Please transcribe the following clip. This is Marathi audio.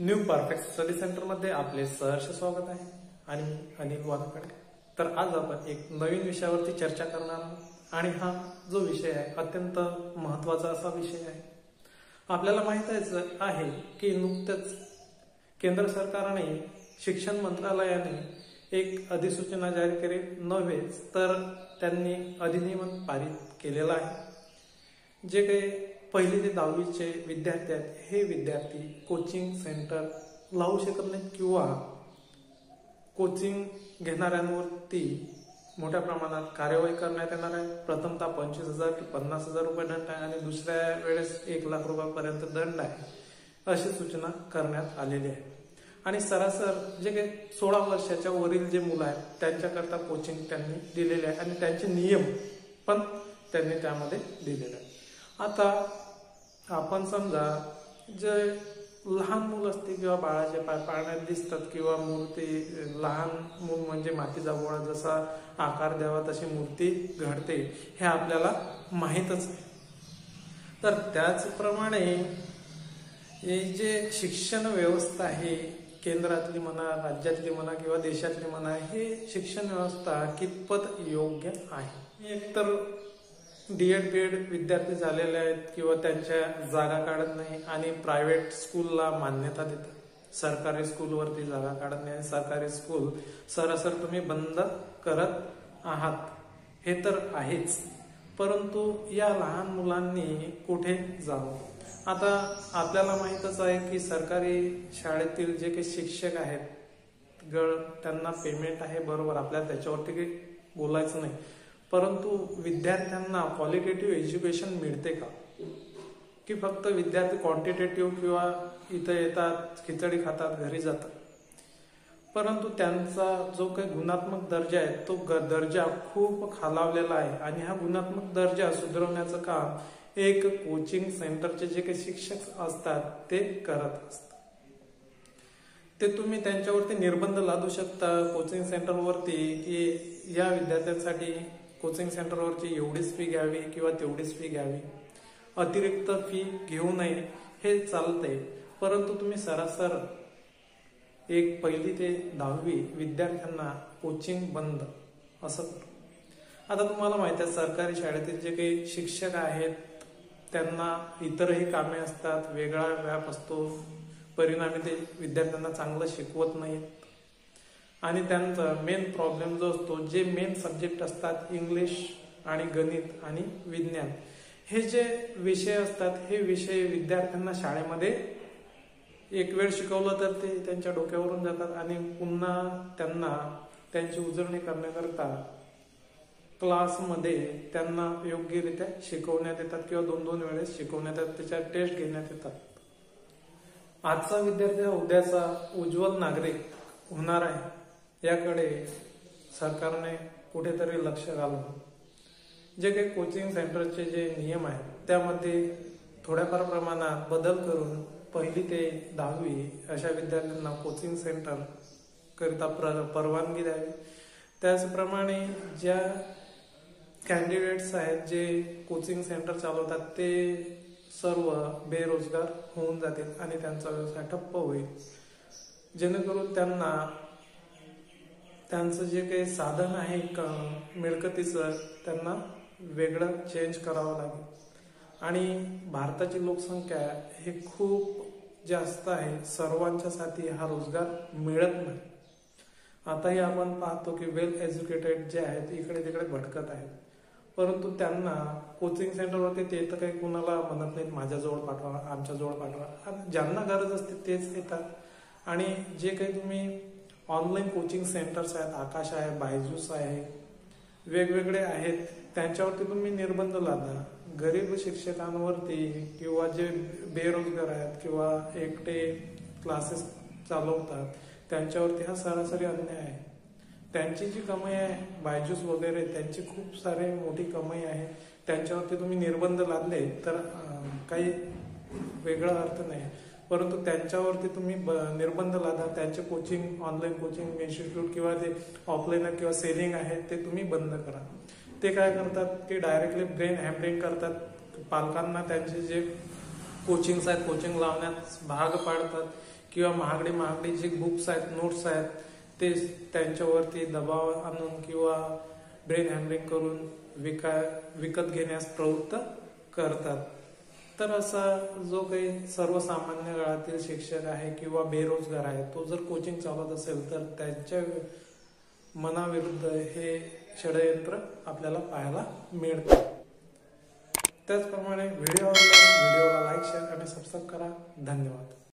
न्यू परफेक्ट स्टडी सेंटरमध्ये आपले सहर्ष स्वागत आहे आणि मी अनिल वाघकडे. तर आज आपण एक नवीन विषयावरती चर्चा करणार आहोत. आणि हा जो विषय आहे अत्यंत महत्त्वाचा असा विषय आहे. आपल्याला माहीत आहे की नुकतंच केंद्र सरकारने शिक्षण मंत्रालयाने एक अधिसूचना जारी केली. नव्हेच तर त्यांनी अधिनियम पारित केलेलं आहे. जे काही पहिली ते दहावीचे विद्यार्थी आहेत हे विद्यार्थी कोचिंग सेंटर लावू शकत नाहीत किंवा कोचिंग घेणाऱ्यांवरती मोठ्या प्रमाणात कार्यवाही करण्यात येणार आहे. प्रथमतः पंचवीस हजार ते पन्नास हजार रुपये दंड आहे आणि दुसऱ्या वेळेस एक लाख रुपयापर्यंत दंड आहे अशी सूचना करण्यात आलेली आहे. आणि सरासर जे काही सोळा वर्षाच्या वरील जे मुलं आहेत त्यांच्याकरता कोचिंग त्यांनी दिलेले आहे आणि त्यांचे नियम पण त्यांनी त्यामध्ये दिलेले आहे आता आपण समजा जे लहान मूल असते किंवा बाळाचे पाय पाळण्यात दिसतात किंवा मूर्ती लहान मूल म्हणजे मातीचा गोळा जसा आकार द्यावा तशी मूर्ती घडते हे आपल्याला माहीतच आहे. तर त्याचप्रमाणे जे शिक्षण व्यवस्था आहे केंद्रातली म्हणा राज्यातली म्हणा किंवा देशातली म्हणा हे शिक्षण व्यवस्था कितपत योग्य आहे? एकतर डीएड बीएड विद्यार्थी झालेले आहेत किंवा त्यांच्या जागा काढत नाही आणि प्रायव्हेट स्कूलला मान्यता देतात. सरकारी स्कूलवरती जागा काढत नाही. आणि सरकारी स्कूल सरासर तुम्ही बंद करत आहात. हे तर आहेच. परंतु या लहान मुलांनी कुठे जावं? आता आपल्याला माहितच आहे की सरकारी शाळेतील जे काही शिक्षक आहेत गळ त्यांना पेमेंट आहे बरोबर. आपल्याला त्याच्यावरती काही बोलायचं नाही. परंतु विद्यार्थ्यांना क्वालिटेटिव्ह एज्युकेशन मिळते का? की फक्त विद्यार्थी क्वांटिटेटिव्ह किंवा इथं येतात खिचडी खातात घरी जातात? परंतु त्यांचा जो काही गुणात्मक दर्जा आहे तो दर्जा खूप खालावलेला आहे. आणि हा गुणात्मक दर्जा सुधारवण्याचं काम एक कोचिंग सेंटरचे जे काही शिक्षक असतात ते करत असतात. ते तुम्ही त्यांच्यावरती निर्बंध लादू शकता कोचिंग सेंटरवरती की या विद्यार्थ्यांसाठी कोचिंग सेंटरवरची एवढीच फी घ्यावी किंवा तेवढीच फी घ्यावी? अतिरिक्त फी घेऊ नये हे चालतंय. परंतु तुम्ही सरासर एक पहिली ते दहावी विद्यार्थ्यांना कोचिंग बंद असं आता तुम्हाला माहिती आहे सरकारी शाळेतील जे काही शिक्षक आहेत त्यांना इतरही कामे असतात वेगळा व्याप असतो. परिणामी ते विद्यार्थ्यांना चांगलं शिकवत नाहीत. आणि त्यांचा मेन प्रॉब्लेम जो असतो जे मेन सब्जेक्ट असतात इंग्लिश आणि गणित आणि विज्ञान. हे जे विषय असतात हे विषय विद्यार्थ्यांना शाळेमध्ये एक वेळ शिकवलं तर ते त्यांच्या डोक्यावरून जातात आणि पुन्हा त्यांना त्यांची उजळणी करण्याकरता क्लासमध्ये त्यांना योग्यरित्या शिकवण्यात येतात किंवा दोन दोन वेळेस शिकवण्यात येतात त्याच्या टेस्ट घेण्यात येतात. आजचा विद्यार्थी हा उद्याचा उज्ज्वल नागरिक होणार आहे. याकडे सरकारने कुठेतरी लक्ष घालून जे काही कोचिंग सेंटरचे जे नियम आहेत त्यामध्ये थोड्याफार प्रमाणात बदल करून पहिली ते दहावी अशा विद्यार्थ्यांना कोचिंग सेंटर करिता परवानगी द्यावी. त्याचप्रमाणे ज्या कॅन्डिडेट्स आहेत जे कोचिंग सेंटर चालवतात ते सर्व बेरोजगार होऊन जातील आणि त्यांचा व्यवसाय ठप्प होईल. जेणेकरून त्यांना त्यांचं जे काही साधन आहे मिळकतीचं त्यांना वेगळं चेंज करावं लागेल. आणि भारताची लोकसंख्या हे खूप जास्त आहे. सर्वांच्यासाठी हा रोजगार मिळत नाही. आताही आपण पाहतो की वेल एज्युकेटेड जे आहेत इकडे तिकडे भटकत आहेत. परंतु त्यांना कोचिंग सेंटरवरती ते तर काही कुणाला म्हणत नाहीत माझ्याजवळ पाठवा आमच्याजवळ पाठवा. ज्यांना गरज असते तेच येतात आणि जे काही तुम्ही ऑनलाईन कोचिंग सेंटर्स आहेत आकाश आहे बायजूस आहे वेगवेगळे आहेत. त्यांच्यावरती तुम्ही निर्बंध लादा गरीब शिक्षकांवरती किंवा जे बेरोजगार आहेत किंवा एकटे क्लासेस चालवतात त्यांच्यावरती हा सरासरी अन्याय आहे. त्यांची जी कमाई आहे बायजूस वगैरे त्यांची खूप सारे मोठी कमाई आहे. त्यांच्यावरती तुम्ही निर्बंध लादले तर काही वेगळा अर्थ नाही. परंतु त्यांच्यावरती तुम्ही निर्बंध लादा त्यांचे कोचिंग ऑनलाईन कोचिंग इन्स्टिट्यूट किंवा जे ऑफलाईन किंवा सेलिंग आहे ते तुम्ही बंद करा. ते काय करतात की डायरेक्टली ब्रेन हॅम्परिंग करतात. पालकांना त्यांचे जे कोचिंग्स आहेत कोचिंग लावण्यात भाग पाडतात किंवा महागडे महागडे जे बुक्स आहेत नोट्स आहेत ते त्यांच्यावरती दबाव आणून किंवा ब्रेन हॅम्परिंग करून विका विकत घेण्यास प्रवृत्त करतात. तर असा जो काही सर्वसामान्य काळातील शिक्षक आहे किंवा बेरोजगार आहे तो जर कोचिंग चालवत असेल तर त्यांच्या मनाविरुद्ध हे षडयंत्र आपल्याला पाहायला मिळतं. त्याचप्रमाणे व्हिडिओ व्हिडिओला लाईक शेअर आणि सबस्क्राईब करा. धन्यवाद.